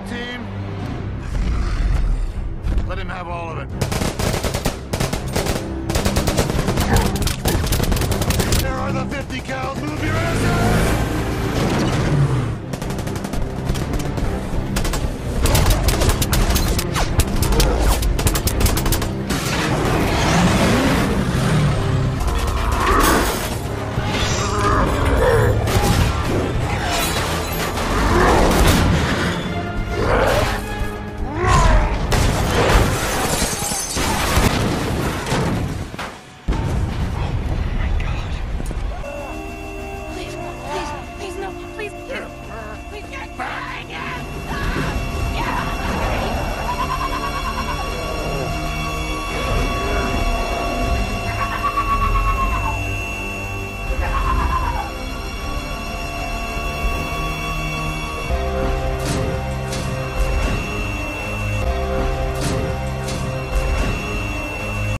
the team? Let him have all of it. There are the 50 cows. Move your ass